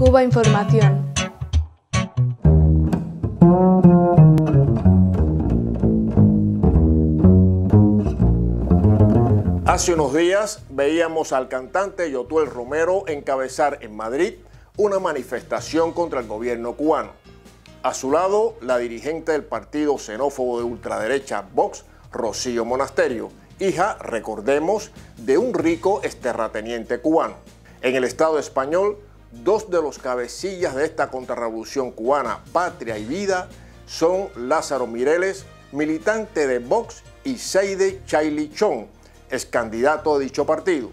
Cuba Información. Hace unos días veíamos al cantante Yotuel Romero encabezar en Madrid una manifestación contra el gobierno cubano. A su lado, la dirigente del partido xenófobo de ultraderecha Vox, Rocío Monasterio, hija, recordemos, de un rico exterrateniente cubano. En el Estado español, dos de los cabecillas de esta contrarrevolución cubana, Patria y Vida, son Lázaro Mireles, militante de Vox, y Seide Chaili Chong, ex candidato de dicho partido.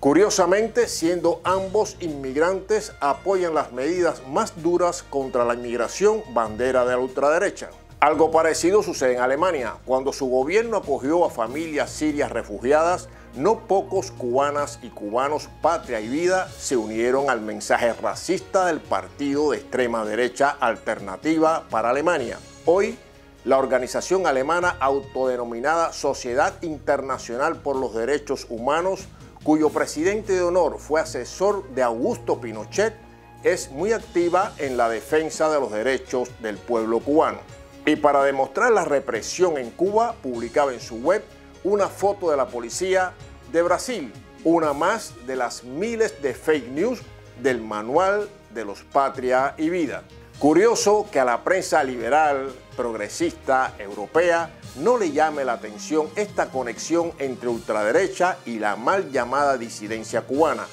Curiosamente, siendo ambos inmigrantes, apoyan las medidas más duras contra la inmigración bandera de la ultraderecha. Algo parecido sucede en Alemania. Cuando su gobierno acogió a familias sirias refugiadas, no pocos cubanas y cubanos patria y vida se unieron al mensaje racista del partido de extrema derecha Alternativa para Alemania. Hoy, la organización alemana autodenominada Sociedad Internacional por los Derechos Humanos cuyo presidente de honor fue asesor de Augusto Pinochet, es muy activa en la defensa de los derechos del pueblo cubano. Y para demostrar la represión en Cuba, publicaba en su web una foto de la policía de Brasil, una más de las miles de fake news del manual de los Patria y Vida. Curioso que a la prensa liberal, progresista, europea, no le llame la atención esta conexión entre ultraderecha y la mal llamada disidencia cubana,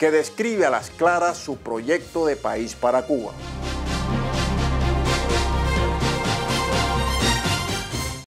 que describe a las claras su proyecto de país para Cuba.